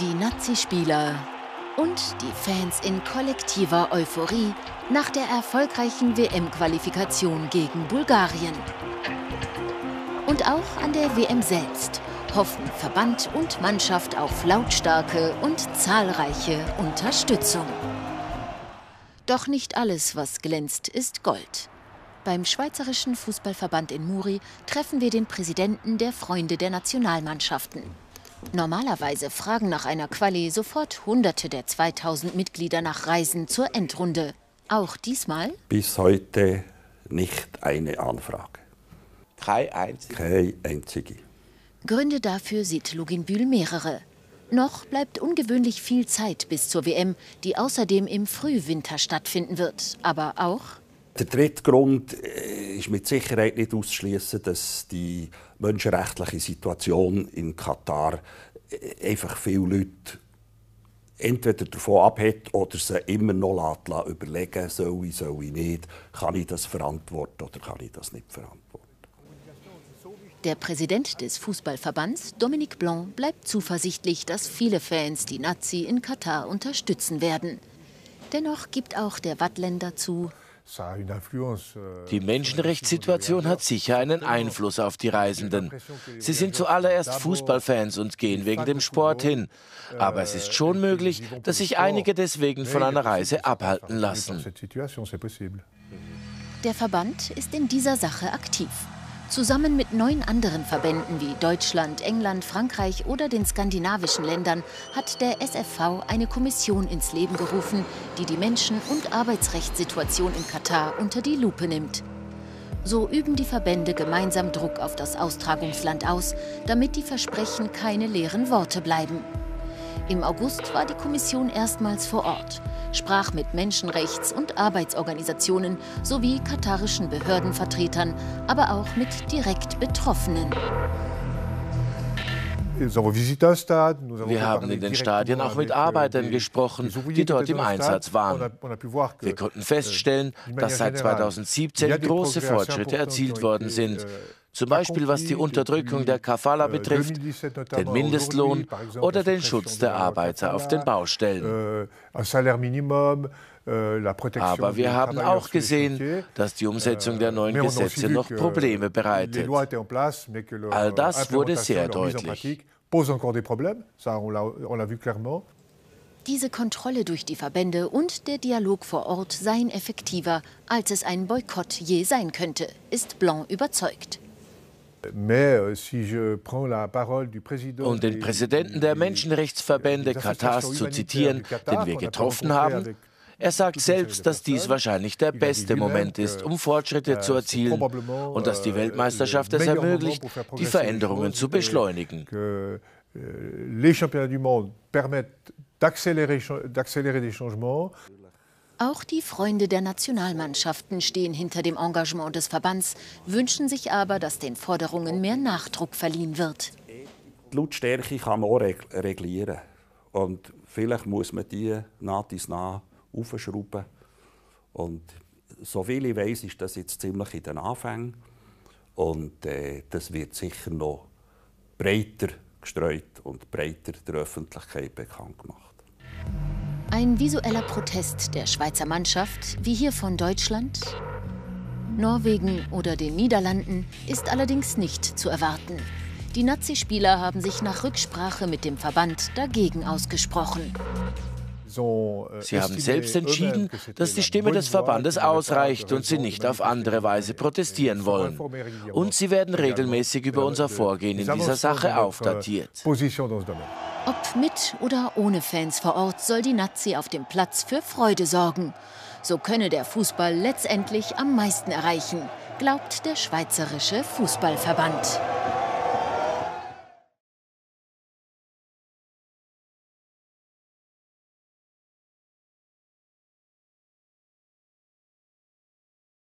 Die Nazi-Spieler und die Fans in kollektiver Euphorie nach der erfolgreichen WM-Qualifikation gegen Bulgarien. Und auch an der WM selbst hoffen Verband und Mannschaft auf lautstarke und zahlreiche Unterstützung. Doch nicht alles, was glänzt, ist Gold. Beim Schweizerischen Fußballverband in Muri treffen wir den Präsidenten der Freunde der Nationalmannschaften. Normalerweise fragen nach einer Quali sofort Hunderte der 2000 Mitglieder nach Reisen zur Endrunde. Auch diesmal? Bis heute nicht eine Anfrage. Keine einzige? Keine einzige. Gründe dafür sieht Lugin Bühl mehrere. Noch bleibt ungewöhnlich viel Zeit bis zur WM, die außerdem im Frühwinter stattfinden wird. Aber auch der dritte Grund äh, ist mit Sicherheit nicht auszuschließen, dass die menschenrechtliche Situation in Katar äh, einfach viele Leute entweder davon abhält oder sie immer noch überlegen, soll ich, soll ich nicht, kann ich das verantworten oder kann ich das nicht verantworten. Der Präsident des Fußballverbands, Dominique Blanc, bleibt zuversichtlich, dass viele Fans die Nazi in Katar unterstützen werden. Dennoch gibt auch der Wattländer zu, die Menschenrechtssituation hat sicher einen Einfluss auf die Reisenden. Sie sind zuallererst Fußballfans und gehen wegen dem Sport hin. Aber es ist schon möglich, dass sich einige deswegen von einer Reise abhalten lassen. Der Verband ist in dieser Sache aktiv. Zusammen mit neun anderen Verbänden wie Deutschland, England, Frankreich oder den skandinavischen Ländern hat der SFV eine Kommission ins Leben gerufen, die die Menschen- und Arbeitsrechtssituation in Katar unter die Lupe nimmt. So üben die Verbände gemeinsam Druck auf das Austragungsland aus, damit die Versprechen keine leeren Worte bleiben. Im August war die Kommission erstmals vor Ort, sprach mit Menschenrechts- und Arbeitsorganisationen sowie katarischen Behördenvertretern, aber auch mit direkt Betroffenen. Wir haben in den Stadien auch mit Arbeitern gesprochen, die dort im Einsatz waren. Wir konnten feststellen, dass seit 2017 große Fortschritte erzielt worden sind. Zum Beispiel was die Unterdrückung der Kafala betrifft, den Mindestlohn oder den Schutz der Arbeiter auf den Baustellen. Aber wir haben auch gesehen, dass die Umsetzung der neuen Gesetze noch Probleme bereitet. All das wurde sehr deutlich. Diese Kontrolle durch die Verbände und der Dialog vor Ort seien effektiver, als es ein Boykott je sein könnte, ist Blanc überzeugt. Euh, Und den Präsidenten der Menschenrechtsverbände Katars zu zitieren, den wir getroffen haben, er sagt selbst, dass dies wahrscheinlich der beste Moment ist, um Fortschritte euh, zu erzielen und dass die euh, Weltmeisterschaft es ermöglicht, die Veränderungen zu beschleunigen. Les championnats du monde permettent d'accélérer des changements. Auch die Freunde der Nationalmannschaften stehen hinter dem Engagement des Verbands, wünschen sich aber, dass den Forderungen mehr Nachdruck verliehen wird. Die Lautstärke kann man auch reglieren. Und vielleicht muss man die nach dies nach aufschrauben. Und soviel ich weiß, ist das jetzt ziemlich in den Anfängen. Und äh, das wird sicher noch breiter gestreut und breiter der Öffentlichkeit bekannt gemacht. Ein visueller Protest der Schweizer Mannschaft, wie hier von Deutschland, Norwegen oder den Niederlanden, ist allerdings nicht zu erwarten. Die Nazi-Spieler haben sich nach Rücksprache mit dem Verband dagegen ausgesprochen. Sie haben selbst entschieden, dass die Stimme des Verbandes ausreicht und sie nicht auf andere Weise protestieren wollen. Und sie werden regelmäßig über unser Vorgehen in dieser Sache aufdatiert. Ob mit oder ohne Fans vor Ort soll die Nazi auf dem Platz für Freude sorgen. So könne der Fußball letztendlich am meisten erreichen, glaubt der Schweizerische Fußballverband.